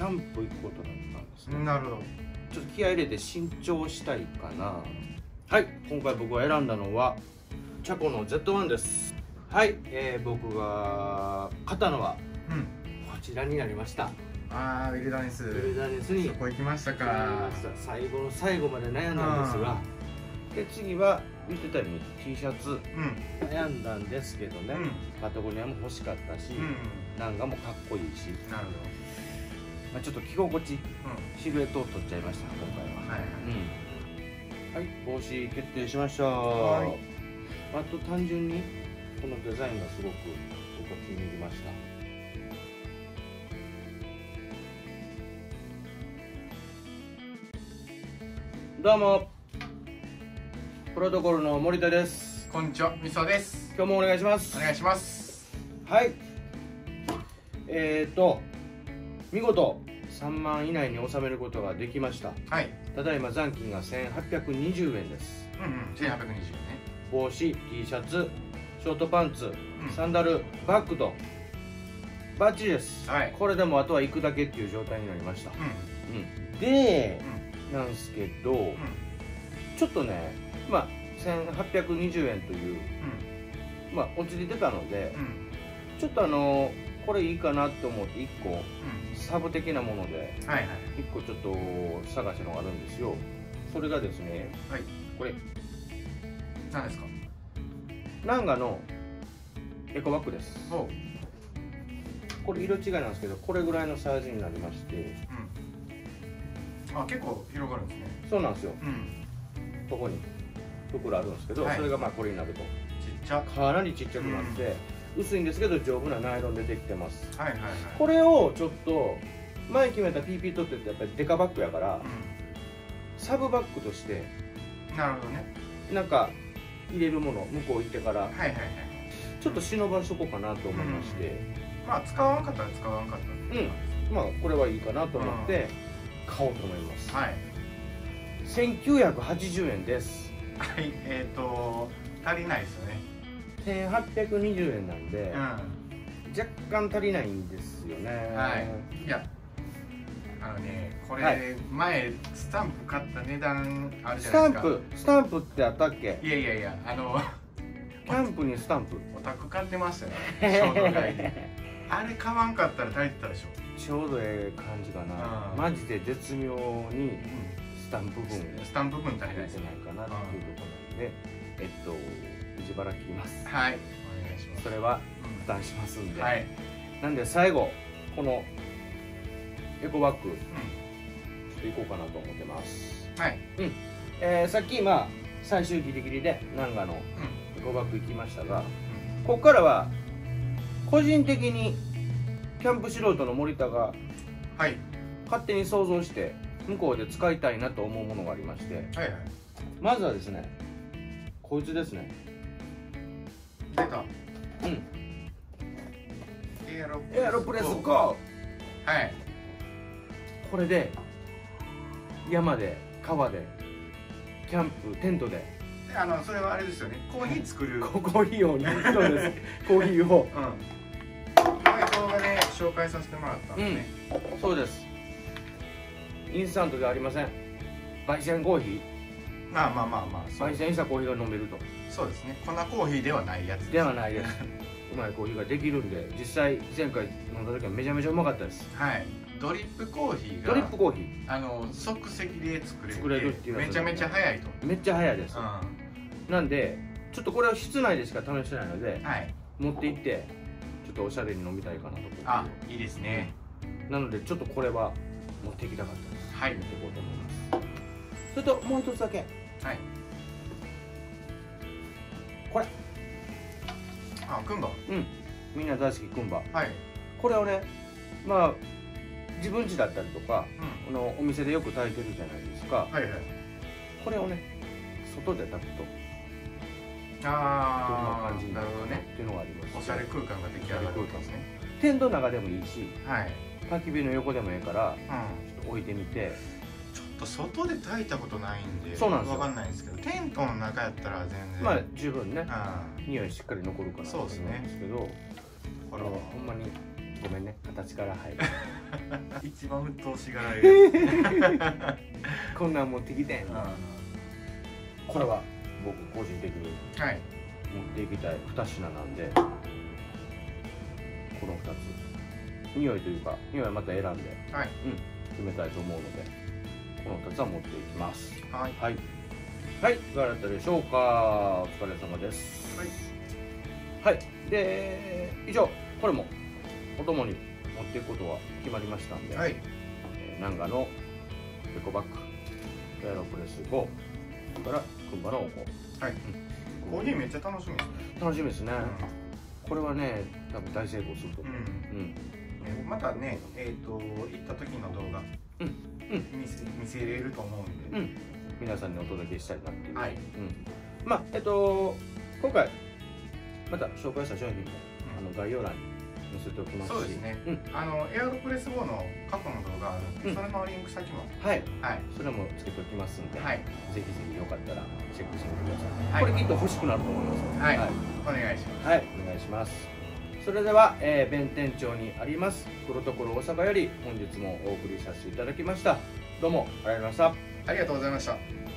キャンプ行くことになったんですね。なるほど。ちょっと気合い入れて新調したいかな。はい。今回僕が選んだのはチャコの Z1 です。はい、えー僕が買ったのはうん。こちらになりました。ああウィルダネス。ウルダネスに。そこ行きましたか。最後の最後まで悩んだんですがで次は言ってたように T シャツ。うん。悩んだんですけどね、うん。パタゴニアも欲しかったし、うん。ナンガもかっこいいし、なるまあ、ちょっと着心地シルエットを取っちゃいました今回は。うんはい。うん。はい帽子決定しました。はい。あと単純にこのデザインがすごく僕は気に入りましたどうも。プロトコルの森田です。こんにちはみそです。今日もお願いします。お願いします。はい。えーと見事3万以内に収めることができました。はい。ただいま残金が1820円です。うんうん。1820円ね。帽子 T シャツショートパンツうん。サンダルバッグと。バッチリです、はい。これでもあとは行くだけっていう状態になりました、ううん、でん。なんすけど、うん。ちょっとねまあ1820円といううん。まあお釣り出たのでうん。ちょっとあのこれいいかなって思って1個うん。サブ的なものではいはい。1個ちょっと探したのがあるんですよ。それがですねはい。これ。何ですか？ナンガのエコバッグです。これ色違いなんですけどこれぐらいのサイズになりまして。うん。あ結構広がるんですね。そうなんですよ。うん。ここに袋あるんですけど、はい。それがまあこれになると。ちっちゃ。はかなりちっちゃくなって、薄いんですけど丈夫なナイロンでできてます。いはいはい。これをちょっと前決めた PP 取ってってやっぱりデカバッグやからうサブバッグとしてんなるほどね。なんか入れるもの向こう行ってからはいはいはい。ちょっと忍ばしとこうかなと思いまして、まあ使わんかったら使わんかったうん。まあこれはいいかなと思って買おうと思います、はい。1980円です。はい。えっ、ー、と足りないですよね1820円なんで、うん。若干足りないんですよね。はい。いやあのねこれ、はい。前スタンプ買った値段あるじスタンゃないですか。プスタンプってあったっけ？いやいやいやあのキャンプにスタンプ。オタク買ってましたよ。衝動買いであれ買わんかったら足りてたでしょ、ちょうどええ感じかな。うん。マジで絶妙にスタンプ分スタンプ分足りないですね。出てないかなっていうところなんで。えっと自腹切ります。はい。お願いします。それはう負担しますんで、ん。はい、なんで最後このエコバッグうちょっといこうかなと思ってます、ん、はい、えーさっきまあ最終ギリギリでナンガのうエコバッグ行きましたがん。ここからは個人的にキャンプ素人の森田がはい。勝手に想像して向こうで使いたいなと思うものがありまして。はいはい。まずはですねこいつですね出た。うん。エアロエアロプレスゴー。はい。これで山で川でキャンプテントで。であのそれはあれですよね。コーヒー作る。う んコーヒーをそうです。コーヒーを。前動画で紹介させてもらったんですね、そうです。インスタントではありません。焙煎コーヒまあまあまあまあ焙煎したコーヒーが飲めると。そうですね。粉コーヒーではないやつではないです。うまいコーヒーができるんで実際前回飲んだ時はめちゃめちゃうまかったです。はい。ドリップコーヒーがドリップコーヒあの即席で作れて作れるっていうめちゃめちゃ早いと、ーめっちゃ早いです。うん、はなんでちょっとこれは室内でしか試してないのでい。持って行ってちょっとおしゃれに飲みたいかなと思って。あいいですね。なのでちょっとこれは持っていきたかったです。はい。持っていこうと思います。それともう一つだけはい。これ。あくんば。うん。みんな大好きクンバはい。これをねまあ自分家だったりとかうん。このお店でよく炊いてるじゃないですか。はいはい。これをね外で炊くと。ああどんな感じになるほどね。っていうのがあります。おしゃれ空間が出来上がるわけですねテントの中でもいいしはい、焚き火の横でもいいからうん、ちょっと置いてみてと外で炊いたことないんでそうなんですよ。わかんないんですけどテントの中やったら全然。まあ十分ね。あ匂いしっかり残るかなと思うんですけど。これはこれはほんまにごめんね。形から入る。一番鬱陶しがられる こんなん持ってきてん。はこれは僕個人的にい。持っていきたい2品なんでこの2つ。匂いというか匂いはまた選んではい。決めたいと思うのでこの2つは持っていきます。はい。はい。はいいかがだったでしょうか？お疲れ様です。はい。はい。で以上これもお供に持っていくことは決まりましたんで、はい。えーナンガのエコバッグエアロプレス5それからクンバのお香。はい。コーヒーめっちゃ楽しみですね。楽しみですね、これはね多分大成功すると思う。うん、うん。ねまたねえっ、と行った時の動画、うん見せ見せれると思うんで、うん。皆さんにお届けしたいなっていう、はい。うん、まあえっと今回また紹介した商品もあの概要欄に載せておきますし。そうですね。うん、あのエアロプレス後の過去の動画あるんで、うん。それのリンク先も。はい。はい。それもつけておきますんで、はい。ぜひぜひよかったらチェックしてみてください、はい。これきっと欲しくなると思います。はい。はい、お願いします。はい。お願いしますそれでは、えー、弁天町にあります黒所大阪より本日もお送りさせていただきました。どうもありがとうございましたありがとうございました。